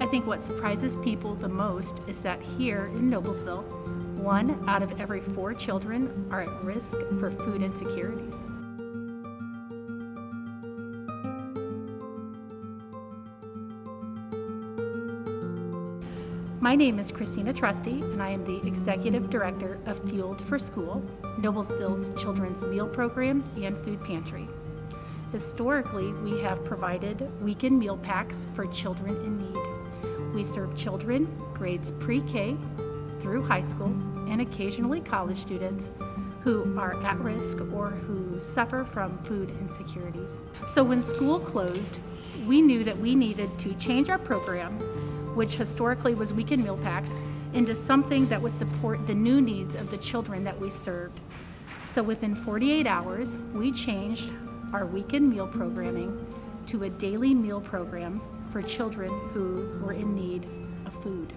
I think what surprises people the most is that here in Noblesville, one out of every four children are at risk for food insecurities. My name is Christina Trusty, and I am the Executive Director of Fueled for School, Noblesville's children's meal program and food pantry. Historically, we have provided weekend meal packs for children in need. We serve children grades pre-K through high school and occasionally college students who are at risk or who suffer from food insecurities. So when school closed, we knew that we needed to change our program which historically was weekend meal packs, into something that would support the new needs of the children that we served. So within 48 hours, we changed our weekend meal programming to a daily meal program for children who were in need of food.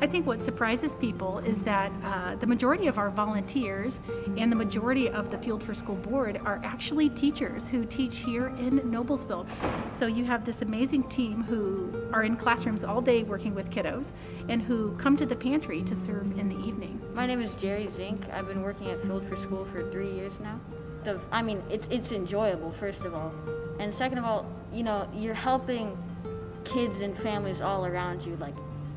I think what surprises people is that uh, the majority of our volunteers and the majority of the Fueled for School board are actually teachers who teach here in Noblesville. So you have this amazing team who are in classrooms all day working with kiddos and who come to the pantry to serve in the evening. My name is Jerry Zink. I've been working at Fueled for School for three years now. The, I mean, it's, it's enjoyable, first of all. And second of all, you know, you're helping kids and families all around you. Like,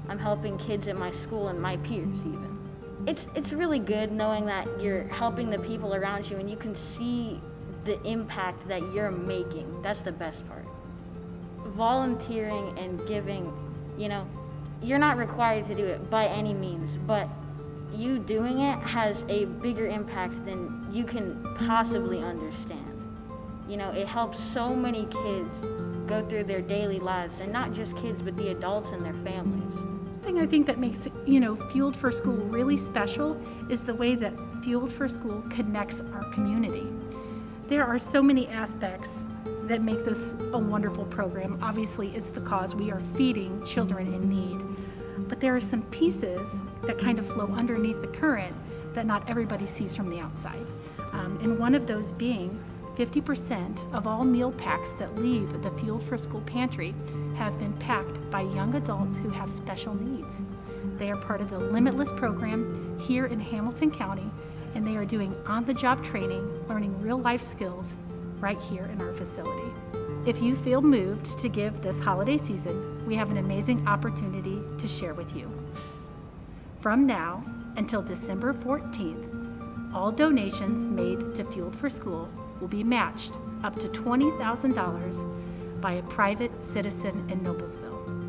I'm helping kids at my school and my peers even. It's, it's really good knowing that you're helping the people around you and you can see the impact that you're making. That's the best part. Volunteering and giving, you know, you're not required to do it by any means, but you doing it has a bigger impact than you can possibly understand. You know, it helps so many kids go through their daily lives, and not just kids, but the adults and their families thing I think that makes you know Fueled for School really special is the way that Fueled for School connects our community. There are so many aspects that make this a wonderful program. Obviously, it's the cause we are feeding children in need. But there are some pieces that kind of flow underneath the current that not everybody sees from the outside. Um, and one of those being 50% of all meal packs that leave the Fueled for School pantry have been packed by young adults who have special needs. They are part of the Limitless program here in Hamilton County, and they are doing on the job training, learning real life skills right here in our facility. If you feel moved to give this holiday season, we have an amazing opportunity to share with you. From now until December 14th, all donations made to Fueled for School will be matched up to $20,000 by a private citizen in Noblesville.